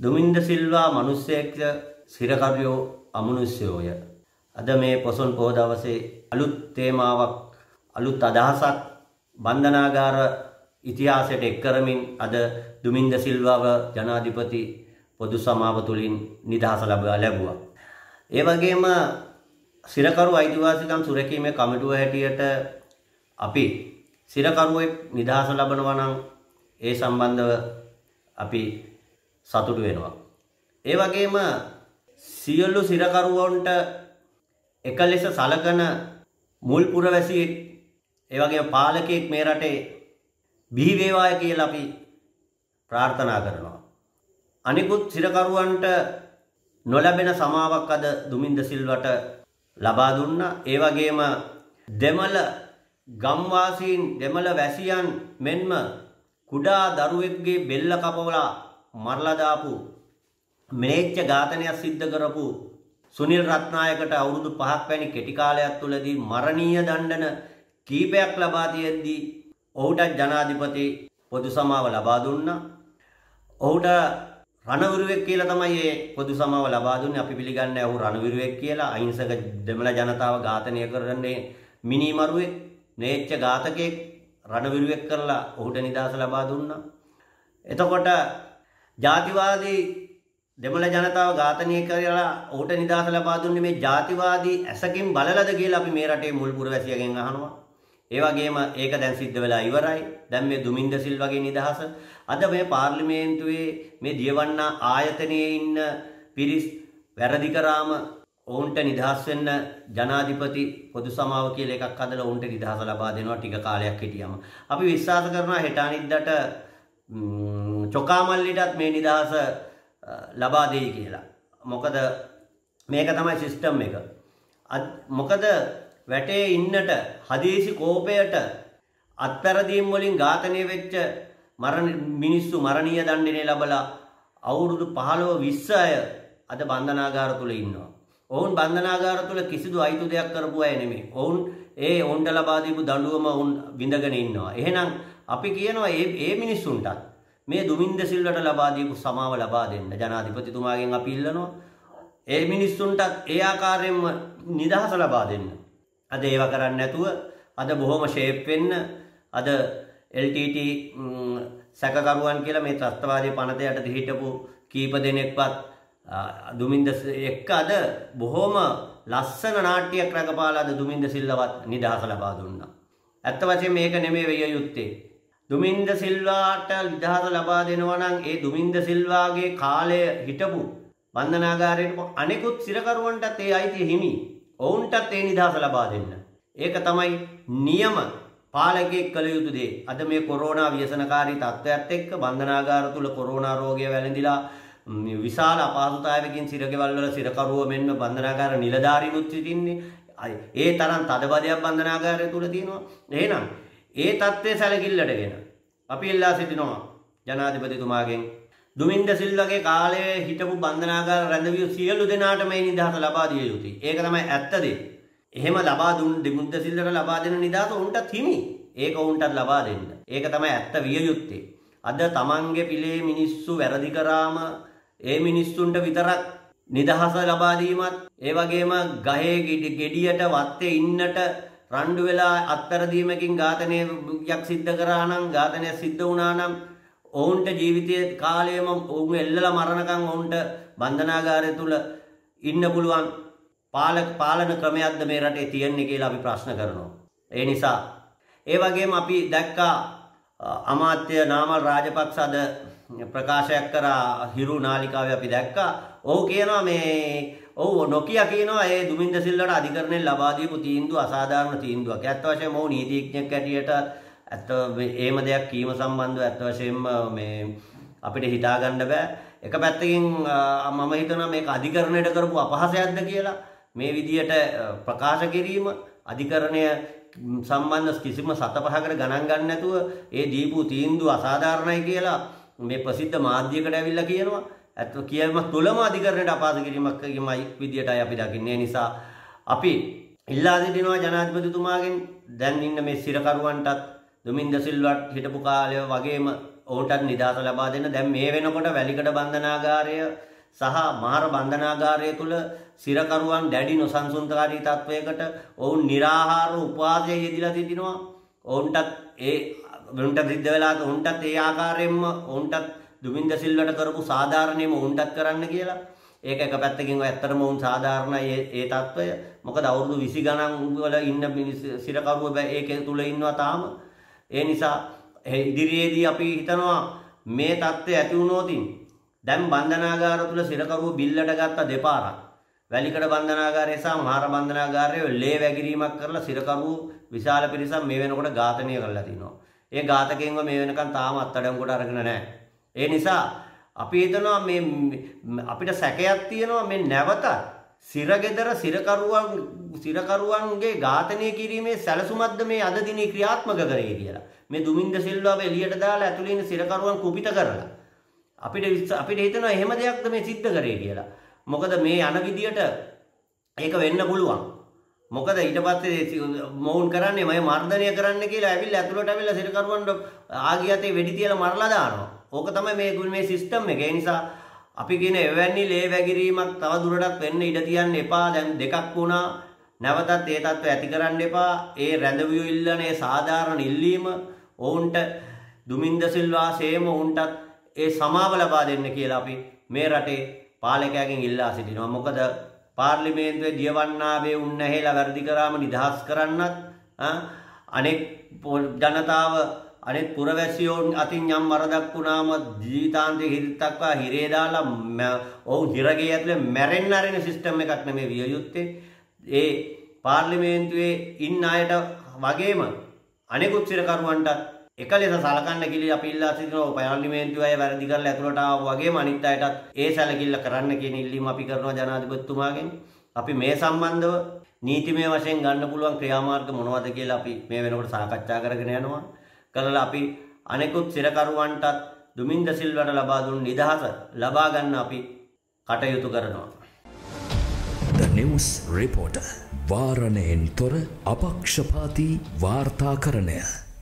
දුමින්ද සිල්වා මිනිස්සෙක් සිරකරුයෝ අමනුෂ්‍යෝය. අද මේ පොසොන් පොහොය දවසේ අලුත් තේමාවක් අලුත් අදහසක් බන්ධනාගාර ඉතිහාසයට එක් කරමින් අද දුමින්ද සිල්වාව ජනාධිපති පොදු සමාව තුළින් නිදහස ලබා ලැබුවා. ඒ වගේම සිරකරු අයිතිවාසිකම් සුරැකීමේ කමිටුව හැටියට අපි සිරකරුවෙක් නිදහස ලබනවා නම් ඒ සම්බන්ධව අපි සතුටු වෙනවා. ඒ වගේම සියලු සිරකරුවන්ට එක ලෙස සලකන මුල් පුරවැසියෙක් ඒ වගේම පාලකයෙක් මේ රටේ බිහි වේවාය කියලා අපි ප්‍රාර්ථනා කරනවා. අනිකුත් සිරකරුවන්ට නොලැබෙන සමාවක් අද දුමින්ද සිල්වට ලබා දුන්නා. ඒ වගේම දෙමළ ගම්වාසීන් දෙමළ වැසියන් මෙන්ම කුඩා දරුවෙක්ගේ බෙල්ල කපවලා මරලා දාපු මේච්ච ඝාතනයක් සිද්ධ කරපු සුනිල් රත්නායකට අවුරුදු 5ක් වැනි කෙටි කාලයක් තුලදී මරණීය දණ්ඩන කීපයක් ලබා තියෙද්දී ඔහුට ජනාධිපති පොදු සමාව ලබා දුන්නා. ඔහුට රණවිරුවෙක් කියලා තමයි මේ පොදු සමාව ලබා දුන්නේ. අපි පිළිගන්නේ ඔහු රණවිරුවෙක් කියලා. අහිංසක දෙමළ ජනතාව ඝාතනය කරන්නේ මිනිමරුවෙක්, නේච්ච ඝාතකයෙක් රණවිරුවෙක් කරලා ඔහුට නිදහස ලබා දුන්නා. එතකොට ජාතිවාදී දෙමළ ජනතාව ඝාතනය කරලා ඔහුට නිදහස ලබා දුන්නේ මේ ජාතිවාදී ඇසකින් බලලද කියලා අපි මේ රටේ මුල් පුරවැසියගෙන් අහනවා. ඒ වගේම ඒක දැන් සිද්ධ වෙලා ඉවරයි. දැන් මේ දුමින්ද සිල් වගේ නිදහස අද මේ පාර්ලිමේන්තුවේ මේ දියවන්නා ආයතනයේ ඉන්න පිරිස් වැරදි කරාම ඔවුන්ට නිදහස් වෙන්න ජනාධිපති පොදු සමාව කියලා එකක් හදලා ඔවුන්ට නිදහස ලබා දෙනවා ටික කාලයක් හිටියම. අපි විශ්වාස කරනවා හෙට අනිද්දාට චොකාමල්ලිටත් මේ නිදහස ලබා දෙයි කියලා. මොකද මේක තමයි සිස්ටම් එක. මොකද වැටේ ඉන්නට හදේසි කෝපයට අත්තරදීම් වලින් ඝාතනය වෙච්ච මරණ මිනිස්සු මරණීය දණ්ඩනය ලබලා අවුරුදු 15 20 අය අද බන්ධනාගාර තුල ඉන්නවා. ඔවුන් බන්ධනාගාර තුල කිසිදු අයිතු දෙයක් කරපු අය නෙමෙයි. ඔවුන් ඒ ඔවුන්ට ලබා දීපු දඬුවම ඔවුන් විඳගෙන ඉන්නවා. එහෙනම් අපි කියනවා මේ මේ මිනිස්සුන්ටත් මේ දුමින්ද සිල්වට ලබා දීපු සමාව ලබා දෙන්න ජනාධිපතිතුමාගෙන් අපි ඉල්ලනවා. ඒ මිනිස්සුන්ටත් ඒ ආකාරයෙන්ම නිදහස ලබා දෙන්න. අද ඒව කරන්නේ නැතුව අද බොහොම ෂේප් වෙන්න අද LTT සැකකරුවන් කියලා මේ ත්‍රස්තවාදී පනත යටතේ හිටපු කීප දෙනෙක්වත් දුමින්ද එක්ක අද බොහොම ලස්සන නාට්‍යයක් රඟපාලා අද දුමින්ද සිල්ලවත් නිදහස ලබා දුන්නා. ඇත්ත වශයෙන්ම මේක නෙමෙයි වෙය යුත්තේ. දුමින්ද සිල්වාට නිදහස ලබා දෙනවා නම් ඒ දුමින්ද සිල්වාගේ කාලය හිටපු බන්ධනාගාරයට අනෙකුත් සිරකරුවන්ටත් ඒ අයිතිය හිමි. ඔවුන්ටත් ඒ නිදහස ලබා දෙන්න. ඒක තමයි නියම පාලකෙක් කළ යුතු දේ. අද මේ කොරෝනා ව්‍යසනකාරී තත්ත්වයක් එක්ක බන්ධනාගාර තුල කොරෝනා රෝගය වැළඳිලා විශාල අපහසුතාවයකින් සිරගෙවල් වල සිරකරුව මෙන්න බන්ධනාගාර නිලධාරීනුත් සිටින්නේ. ඒ තරම් තදබදයක් බන්ධනාගාරය තුල තියෙනවා. එහෙනම් ඒ தත්ත්වය සැලකිල්ලටගෙන අපි ඉල්ලා සිටිනවා ජනාධිපතිතුමාගෙන් දුමින්ද සිල්වගේ කාලයේ හිටපු බන්ධනාගාර රැඳවිය සියලු දෙනාට මේ නිදහස ලබා දිය යුතුයි. ඒක තමයි ඇත්ත දේ. එහෙම ලබා දුන් දෙමුද්ද සිල්ලට ලබා දෙන නිදහස උන්ටත් හිමි. ඒක උන්ටත් ලබා දෙන්න. ඒක තමයි ඇත්ත විය යුත්තේ. අද තමන්ගේ පිළේ මිනිස්සු වැරදි කරාම ඒ මිනිස්සුන්ට විතරක් නිදහස ලබා දීමත් ඒ වගේම ගහේ ගෙඩියට වත්තේ ඉන්නට රණ්ඩු වෙලා අත්තර දීමකින් ඝාතනයක් සිද්ධ කරා නම් ඝාතනයක් සිද්ධ වුණා නම් ඔවුන්ට ජීවිතයේ කාලයම ඔවුන් එල්ලලා මරණකම් ඔවුන්ට බන්ධනාගාරය තුල ඉන්න පුළුවන් පාලක පාලන ක්‍රමයක්ද මේ රටේ තියෙන්නේ කියලා අපි ප්‍රශ්න කරනවා. ඒ නිසා ඒ වගේම අපි දැක්කා අමාත්‍ය නාමල් රාජපක්ෂ අද ප්‍රකාශයක් කරා හිරු නාලිකාවේ අපි දැක්කා. ඔහු කියනවා මේ ඔව් නොකිය කියනවා ඒ දුමින්ද සිල්වට අධිකරණයෙන් ලබා දීපු තීන්දුව අසාධාරණ තීන්දුවක්. ඇත්ත වශයෙන්ම ඔහු නීතිඥයෙක් හැටියට ඇත්ත එහෙම දෙයක් කීම සම්බන්ධව ඇත්ත වශයෙන්ම මේ අපිට හිතා ගන්න බෑ. එක පැත්තකින් මම හිතනවා මේක අධිකරණයට කරපු අපහාසයක්ද කියලා. මේ විදියට ප්‍රකාශ කිරීම අධිකරණය සම්බන්ධ කිසිම සත පහකට ගණන් ගන්න නැතුව ඒ දීපු තීන්දුව අසාධාරණයි කියලා මේ ප්‍රසිද්ධ මාධ්‍යයකට ඇවිල්ලා කියනවා. ඇත්ත කියම තුලම අධිකරණයට අපහාස කිරීමක් කියමයි විදියටයි අපි දකින්නේ. නිසා අපි ඉල්ලා සිටිනවා ජනාධිපතිතුමාගෙන් දැන් ඉන්න මේ සිරකරුවන්ටත් දුමින්ද සිල්වට හිටපු කාලය වගේම ඔවුන්ටත් නිදහස ලබා දෙන්න දැන් මේ වෙනකොට වැලිකඩ බන්ධනාගාරය සහ මහර බන්ධනාගාරය තුළ සිරකරුවන් දැඩි නොසන්සුන්කාරී තත්වයකට ඔවුන් निराහාර උපාසය යෙදිලා සිටිනවා ඔවුන්ටත් ඒ ඔවුන්ට සිද්ධ වෙලා ඔවුන්ටත් ඒ ආකාරයෙන්ම ඔවුන්ටත් දුමින්ද සිල්වට කරපු සාධාරණේම උන්ටත් කරන්න කියලා. ඒක එක පැත්තකින් ඇත්තටම උන් සාධාරණයි ඒ తত্ত্বය. මොකද අවුරුදු 20 ගණන් වල ඉන්න සිරකරුව ඒක තුල ඉන්නවා තාම. ඒ නිසා ඉදිරියේදී අපි හිතනවා මේ தත්ත්වය ඇති වුණොතින් දැන් බන්ධනාගාර තුල සිරකරුව බිල්ලට ගත්ත දෙපාරක්. වැලිකඩ බන්ධනාගාරය සහ මහර බන්ධනාගාරයේ ලේ වැගිරීමක් කරලා සිරකරුව විශාල පිරිසක් මේ වෙනකොට ඝාතනය කරලා තිනවා. ඒ ඝාතකයන්ව මේ වෙනකන් තාම අත්අඩංගුවට අරගෙන නැහැ. ඒ නිසා අපි හිතනවා මේ අපිට සැකයක් තියෙනවා මේ නැවත සිරගෙදර සිරකරුවන් සිරකරුවන්ගේ ඝාතනය කිරීමේ සැලසුමක්ද මේ අද දිනේ ක්‍රියාත්මක කරේ කියලා. මේ දුමින්ද සිල්වාව එළියට දාලා ඇතුළේ ඉන්න සිරකරුවන් කුපිත කරලා. අපිට අපිට හිතනවා එහෙම දෙයක්ද මේ සිද්ධ කරේ කියලා. මොකද මේ යන විදියට ඒක වෙන්න පුළුවන්. මොකද ඊට පස්සේ මොවුන් කරන්නේ මම මර්ධනය කරන්න කියලා ඇවිල්ලා ඇතුළට ඇවිල්ලා සිරකරුවන්ට ආගියතේ වෙඩි තියලා මරලා දානවා. ඕක තමයි මේ මේ සිස්ටම් එක. ඒ නිසා අපි කියන එවැනි ලේ වැගිරීමක් තව දුරටත් වෙන්න ඉඩ තියන්න එපා. දැන් දෙකක් වුණා. නැවතත් ඒ தත්ත්වය ඇති කරන්න එපා. ඒ රැඳවියු ඉල්ලනේ සාධාරණ ඉල්ලීම ඔවුන්ට දුමින්ද සිල්වා සේම ඔවුන්ටත් ඒ සමාව ලබා දෙන්න කියලා අපි මේ රටේ පාලකයන්ගෙන් ඉල්ලා සිටිනවා. මොකද පාර්ලිමේන්තුවේ දියවන්නාවේ උන්නැහෙලා වැඩි කරාම නිදහස් කරන්නත් අනෙක් ජනතාව අනෙත් පුරවැසියෝන් අතින් යම් වරදක් වුණාම ජීවිතාන්තයේ හිරිතක්වා හිරේ දාලා ඔවුන් හිරගේ ඇතුලේ මැරෙන්න අරින සිස්ටම් එකක් නෙමෙයි විය යුත්තේ. ඒ පාර්ලිමේන්තුවේ ඉන්න අයට වගේම අනෙකුත් සිරකරුවන්ට එක ලෙස සලකන්න කිලි අපි ඉල්ලා සිටිනවා පාර්ලිමේන්තුව අය වැරදි කරලා ඇතුළට ආවා වගේම අනිත් අයටත් ඒ සැලකිල්ල කරන්න කියන ඉල්ලීම අපි කරනවා ජනාධිපතිතුමාගෙන්. අපි මේ සම්බන්ධව නීතිමය වශයෙන් ගන්න පුළුවන් ක්‍රියාමාර්ග මොනවද කියලා අපි මේ වෙනකොට සාකච්ඡා කරගෙන යනවා. කළා අපි අනෙකුත් සිරකරුවන්ටත් දුමින්ද සිල්වට ලබා දුන් නිදහස ලබා ගන්න අපි කටයුතු කරනවා. The News Reporter වාරණයෙන් තොර අපක්ෂපාති වාර්තාකරණය